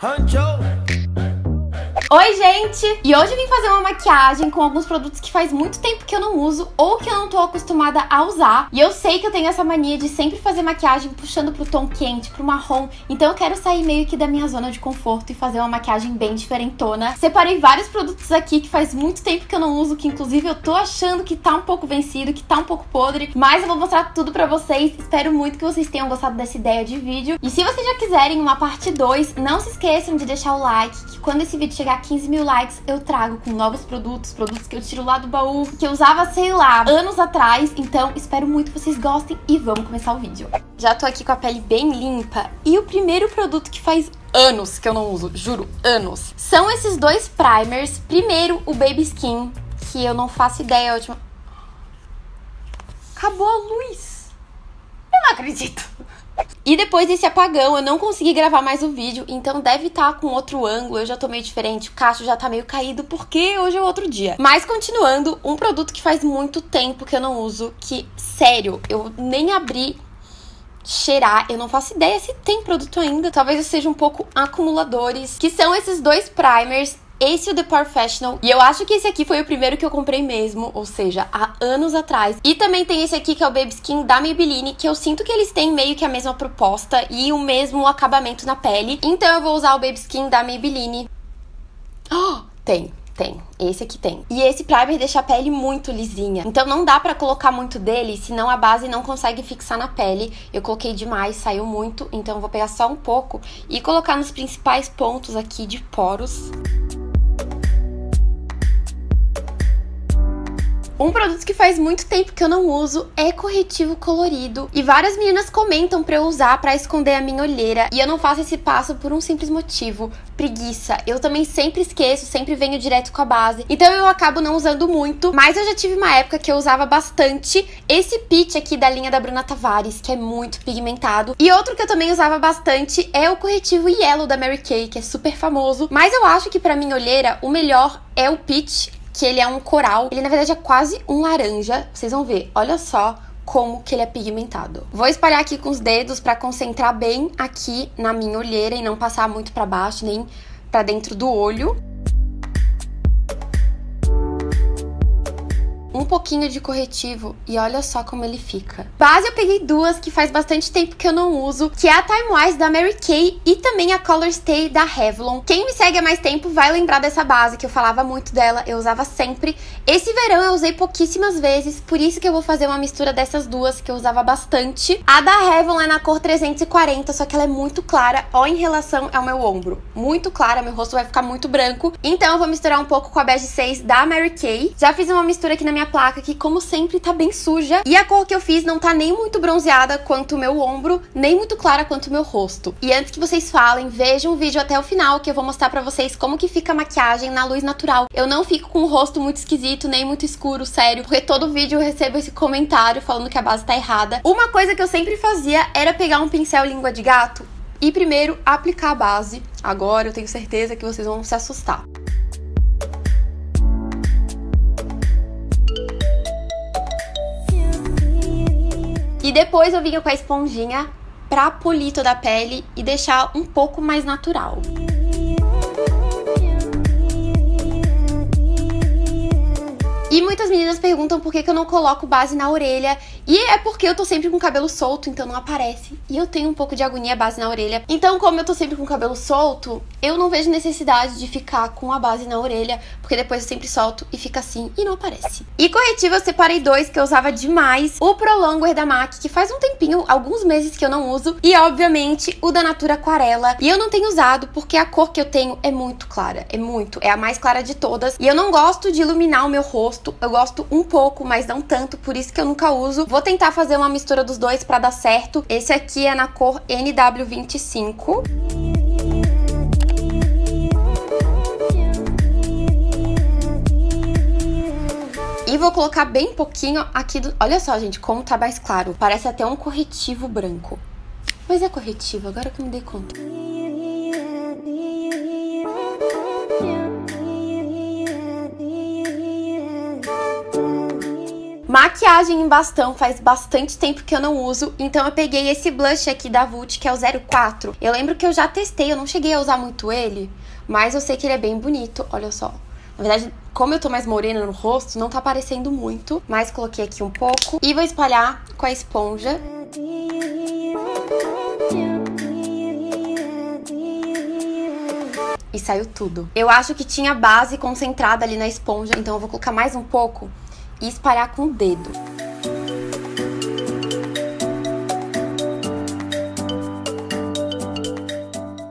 Huncho. Oi, gente! E hoje eu vim fazer uma maquiagem com alguns produtos que faz muito tempo que eu não uso ou que eu não tô acostumada a usar. E eu sei que eu tenho essa mania de sempre fazer maquiagem puxando pro tom quente, pro marrom. Então eu quero sair meio que da minha zona de conforto e fazer uma maquiagem bem diferentona. Separei vários produtos aqui que faz muito tempo que eu não uso, que inclusive eu tô achando que tá um pouco vencido, que tá um pouco podre. Mas eu vou mostrar tudo pra vocês. Espero muito que vocês tenham gostado dessa ideia de vídeo. E se vocês já quiserem uma parte 2, não se esqueçam de deixar o like, que quando esse vídeo chegar 15 mil likes, eu trago com novos produtos, produtos que eu tiro lá do baú, que eu usava, sei lá, anos atrás. Então, espero muito que vocês gostem e vamos começar o vídeo. Já tô aqui com a pele bem limpa e o primeiro produto que faz anos que eu não uso, juro, anos, são esses dois primers. Primeiro, o Baby Skin, que eu não faço ideia, a última... Acabou a luz. Eu não acredito. E depois desse apagão, eu não consegui gravar mais o vídeo, então deve estar tá com outro ângulo, eu já tô meio diferente, o cacho já tá meio caído, porque hoje é outro dia. Mas continuando, um produto que faz muito tempo que eu não uso, que, sério, eu nem abri cheirar. Eu não faço ideia se tem produto ainda. Talvez eu seja um pouco acumuladores, que são esses dois primers esse é o The Professional. E eu acho que esse aqui foi o primeiro que eu comprei mesmo, ou seja, há anos atrás. E também tem esse aqui que é o Baby Skin da Maybelline, que eu sinto que eles têm meio que a mesma proposta e o mesmo acabamento na pele. Então eu vou usar o Baby Skin da Maybelline. Oh, tem. Tem, esse aqui tem. E esse primer deixa a pele muito lisinha. Então não dá pra colocar muito dele, senão a base não consegue fixar na pele. Eu coloquei demais, saiu muito, então vou pegar só um pouco e colocar nos principais pontos aqui de poros. Um produto que faz muito tempo que eu não uso é corretivo colorido. E várias meninas comentam para eu usar para esconder a minha olheira. E eu não faço esse passo por um simples motivo: preguiça. Eu também sempre esqueço, sempre venho direto com a base. Então eu acabo não usando muito. Mas eu já tive uma época que eu usava bastante esse pitch aqui da linha da Bruna Tavares, que é muito pigmentado. E outro que eu também usava bastante é o corretivo Yellow da Mary Kay, que é super famoso. Mas eu acho que para minha olheira o melhor é o pitch que ele é um coral. Ele, na verdade, é quase um laranja. Vocês vão ver, olha só como que ele é pigmentado. Vou espalhar aqui com os dedos para concentrar bem aqui na minha olheira e não passar muito para baixo, nem para dentro do olho. Um pouquinho de corretivo e olha só como ele fica. Base eu peguei duas que faz bastante tempo que eu não uso, que é a Time Wise da Mary Kay e também a Color Stay da Revlon. Quem me segue há mais tempo vai lembrar dessa base, que eu falava muito dela, eu usava sempre. Esse verão eu usei pouquíssimas vezes, por isso que eu vou fazer uma mistura dessas duas que eu usava bastante. A da Revlon é na cor 340, só que ela é muito clara, ó em relação ao meu ombro. Muito clara, meu rosto vai ficar muito branco. Então eu vou misturar um pouco com a Bege 6 da Mary Kay. Já fiz uma mistura aqui na minha minha placa, que como sempre tá bem suja. E a cor que eu fiz não tá nem muito bronzeada quanto o meu ombro, nem muito clara quanto o meu rosto. E antes que vocês falem, vejam o vídeo até o final, que eu vou mostrar pra vocês como que fica a maquiagem na luz natural. Eu não fico com o rosto muito esquisito, nem muito escuro, sério, porque todo vídeo eu recebo esse comentário falando que a base tá errada. Uma coisa que eu sempre fazia era pegar um pincel língua de gato e primeiro aplicar a base. Agora eu tenho certeza que vocês vão se assustar. E depois eu vinha com a esponjinha pra polir toda a pele e deixar um pouco mais natural. E muitas meninas perguntam por que, que eu não coloco base na orelha. E é porque eu tô sempre com o cabelo solto, então não aparece. E eu tenho um pouco de agonia base na orelha. Então, como eu tô sempre com o cabelo solto, eu não vejo necessidade de ficar com a base na orelha, porque depois eu sempre solto e fica assim e não aparece. E corretivo eu separei dois que eu usava demais. O Prolonger da MAC, que faz um tempinho, alguns meses que eu não uso. E, obviamente, o da Natura Aquarela. E eu não tenho usado porque a cor que eu tenho é muito clara. É muito. É a mais clara de todas. E eu não gosto de iluminar o meu rosto. Eu gosto um pouco, mas não tanto, por isso que eu nunca uso. Vou tentar fazer uma mistura dos dois para dar certo. Esse aqui é na cor NW25. E vou colocar bem pouquinho aqui do... Olha só, gente, como tá mais claro. Parece até um corretivo branco. Mas é corretivo, agora que eu me dei conta. Maquiagem em bastão faz bastante tempo que eu não uso, então eu peguei esse blush aqui da Vult, que é o 04. Eu lembro que eu já testei, eu não cheguei a usar muito ele, mas eu sei que ele é bem bonito, olha só. Na verdade, como eu tô mais morena no rosto, não tá aparecendo muito, mas coloquei aqui um pouco. E vou espalhar com a esponja. E saiu tudo. Eu acho que tinha base concentrada ali na esponja, então eu vou colocar mais um pouco e espalhar com o dedo.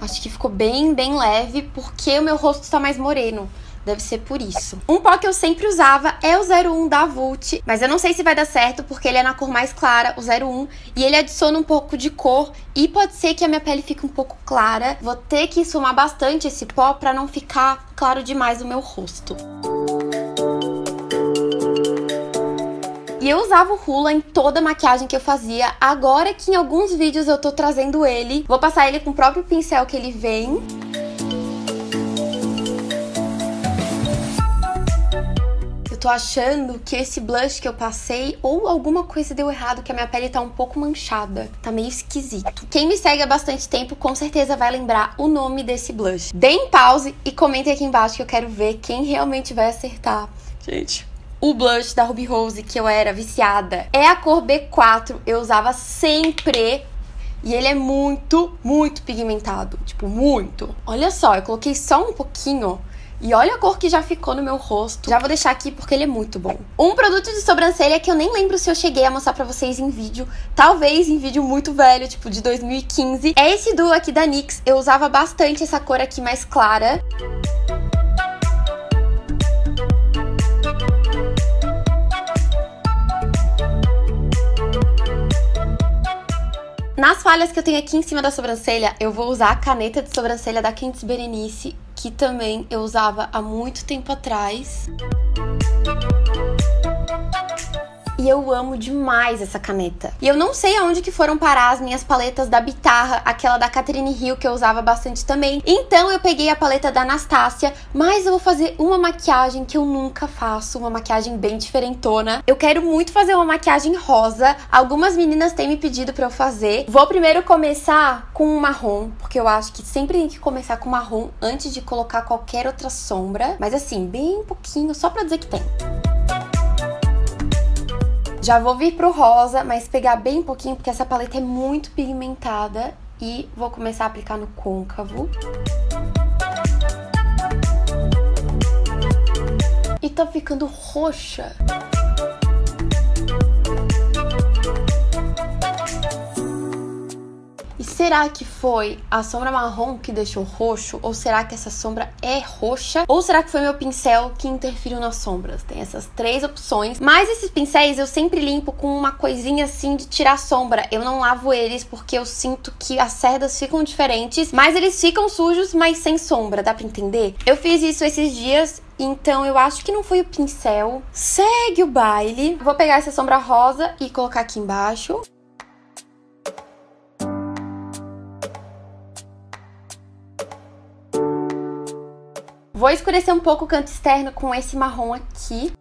Acho que ficou bem, bem leve, porque o meu rosto está mais moreno. Deve ser por isso. Um pó que eu sempre usava é o 01 da Vult, mas eu não sei se vai dar certo porque ele é na cor mais clara, o 01, e ele adiciona um pouco de cor e pode ser que a minha pele fique um pouco clara. Vou ter que esfumar bastante esse pó para não ficar claro demais no meu rosto. E eu usava o Hula em toda a maquiagem que eu fazia. Agora que em alguns vídeos eu tô trazendo ele, vou passar ele com o próprio pincel que ele vem. tô achando que esse blush que eu passei ou alguma coisa deu errado, que a minha pele tá um pouco manchada. Tá meio esquisito. Quem me segue há bastante tempo com certeza vai lembrar o nome desse blush. Deem pause e comentem aqui embaixo que eu quero ver quem realmente vai acertar. Gente, o blush da Ruby Rose que eu era viciada é a cor B4. Eu usava sempre e ele é muito, muito pigmentado. Tipo, muito. Olha só, eu coloquei só um pouquinho e olha a cor que já ficou no meu rosto. Já vou deixar aqui porque ele é muito bom. Um produto de sobrancelha que eu nem lembro se eu cheguei a mostrar pra vocês em vídeo. Talvez em vídeo muito velho, tipo de 2015. É esse duo aqui da NYX. Eu usava bastante essa cor aqui mais clara. Nas falhas que eu tenho aqui em cima da sobrancelha, eu vou usar a caneta de sobrancelha da Quintes Berenice que também eu usava há muito tempo atrás. Eu amo demais essa caneta. E eu não sei aonde que foram parar as minhas paletas da Bitarra, aquela da Catherine Hill que eu usava bastante também. Então eu peguei a paleta da Anastasia, mas eu vou fazer uma maquiagem que eu nunca faço, uma maquiagem bem diferentona. Eu quero muito fazer uma maquiagem rosa. Algumas meninas têm me pedido para eu fazer. Vou primeiro começar com um marrom, porque eu acho que sempre tem que começar com marrom antes de colocar qualquer outra sombra. Mas assim, bem pouquinho, só pra dizer que tem. Já vou vir pro rosa, mas pegar bem pouquinho, porque essa paleta é muito pigmentada. E vou começar a aplicar no côncavo. E tá ficando roxa. Será que foi a sombra marrom que deixou roxo? Ou será que essa sombra é roxa? Ou será que foi meu pincel que interferiu nas sombras? Tem essas três opções. Mas esses pincéis eu sempre limpo com uma coisinha assim de tirar sombra. Eu não lavo eles porque eu sinto que as cerdas ficam diferentes, mas eles ficam sujos, mas sem sombra. Dá pra entender? Eu fiz isso esses dias então eu acho que não foi o pincel. Segue o baile. Vou pegar essa sombra rosa e colocar aqui embaixo. Vou escurecer um pouco o canto externo com esse marrom aqui.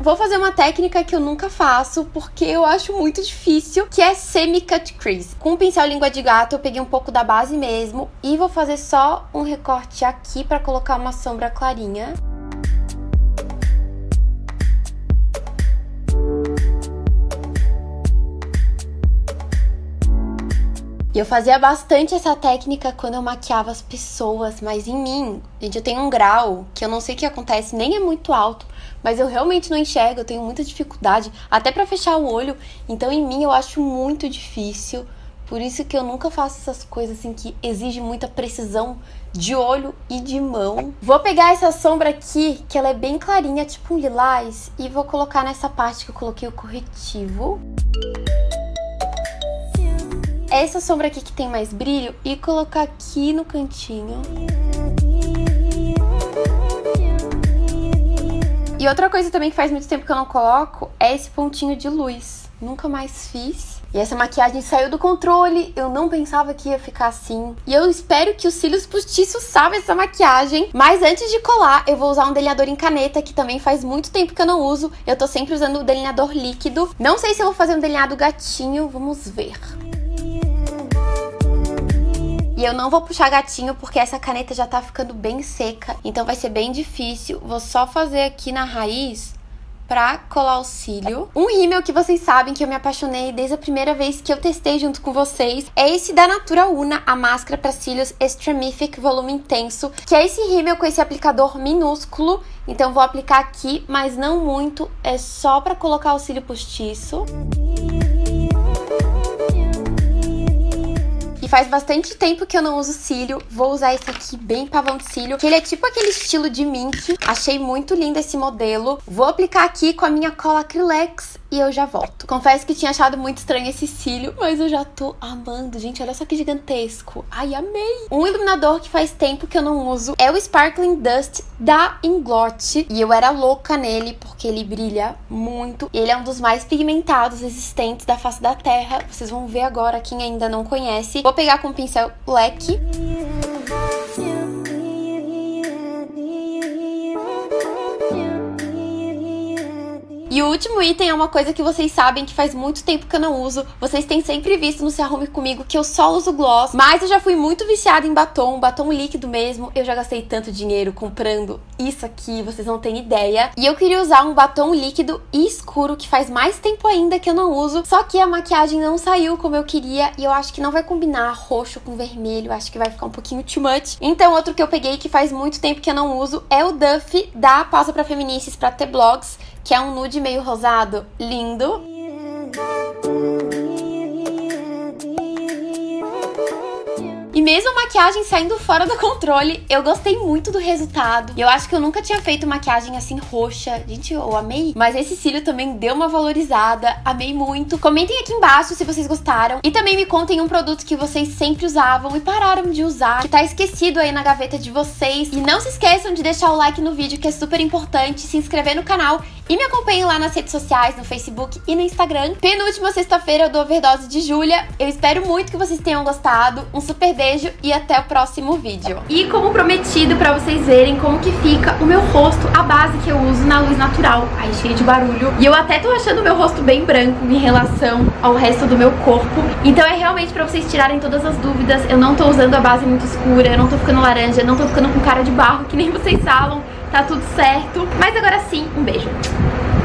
Vou fazer uma técnica que eu nunca faço, porque eu acho muito difícil, que é semi-cut crease. Com o pincel língua de gato, eu peguei um pouco da base mesmo e vou fazer só um recorte aqui para colocar uma sombra clarinha. Eu fazia bastante essa técnica quando eu maquiava as pessoas, mas em mim, gente, eu tenho um grau que eu não sei o que acontece, nem é muito alto, mas eu realmente não enxergo, eu tenho muita dificuldade, até para fechar o olho. Então em mim eu acho muito difícil. Por isso que eu nunca faço essas coisas assim que exigem muita precisão de olho e de mão. Vou pegar essa sombra aqui, que ela é bem clarinha, tipo um lilás, e vou colocar nessa parte que eu coloquei o corretivo essa sombra aqui que tem mais brilho e colocar aqui no cantinho. E outra coisa também que faz muito tempo que eu não coloco é esse pontinho de luz. Nunca mais fiz. E essa maquiagem saiu do controle, eu não pensava que ia ficar assim. E eu espero que os cílios postiços sabem essa maquiagem. Mas antes de colar, eu vou usar um delineador em caneta, que também faz muito tempo que eu não uso. Eu tô sempre usando o delineador líquido. Não sei se eu vou fazer um delineado gatinho, vamos ver. E eu não vou puxar gatinho porque essa caneta já tá ficando bem seca, então vai ser bem difícil. Vou só fazer aqui na raiz pra colar o cílio. Um rímel que vocês sabem que eu me apaixonei desde a primeira vez que eu testei junto com vocês é esse da Natura Una, a máscara para cílios Extremific Volume Intenso, que é esse rímel com esse aplicador minúsculo. Então vou aplicar aqui, mas não muito, é só para colocar o cílio postiço. Faz bastante tempo que eu não uso cílio. Vou usar esse aqui bem pavão de cílio, que ele é tipo aquele estilo de mink. Achei muito lindo esse modelo. Vou aplicar aqui com a minha cola Acrylex e eu já volto. Confesso que tinha achado muito estranho esse cílio, mas eu já tô amando. Gente, olha só que gigantesco. Ai, amei! Um iluminador que faz tempo que eu não uso é o Sparkling Dust da Inglot. E eu era louca nele porque ele brilha muito. Ele é um dos mais pigmentados existentes da face da Terra. Vocês vão ver agora quem ainda não conhece. Vou pegar com o pincel leque. E o último item é uma coisa que vocês sabem que faz muito tempo que eu não uso. Vocês têm sempre visto no Se Arrume Comigo que eu só uso gloss. Mas eu já fui muito viciada em batom, batom líquido mesmo. Eu já gastei tanto dinheiro comprando isso aqui, vocês não têm ideia. E eu queria usar um batom líquido e escuro que faz mais tempo ainda que eu não uso. Só que a maquiagem não saiu como eu queria e eu acho que não vai combinar roxo com vermelho. Acho que vai ficar um pouquinho too much. Então outro que eu peguei que faz muito tempo que eu não uso é o Duff da Pausa para Feministas para ter blogs que é um nude meio rosado, lindo. E mesmo a maquiagem saindo fora do controle, eu gostei muito do resultado. Eu acho que eu nunca tinha feito maquiagem assim roxa. Gente, eu amei. Mas esse cílio também deu uma valorizada. Amei muito. Comentem aqui embaixo se vocês gostaram. E também me contem um produto que vocês sempre usavam e pararam de usar, que tá esquecido aí na gaveta de vocês. E não se esqueçam de deixar o like no vídeo, que é super importante, se inscrever no canal e me acompanhem lá nas redes sociais, no Facebook e no Instagram. Penúltima sexta-feira do Overdose de Júlia. Eu espero muito que vocês tenham gostado. Um super beijo e até o próximo vídeo. E como prometido, para vocês verem como que fica o meu rosto, a base que eu uso na luz natural. Aí cheio de barulho. E eu até tô achando o meu rosto bem branco em relação ao resto do meu corpo. Então é realmente para vocês tirarem todas as dúvidas. Eu não tô usando a base muito escura, eu não tô ficando laranja, não tô ficando com cara de barro, que nem vocês falam tá tudo certo. Mas agora sim, um beijo.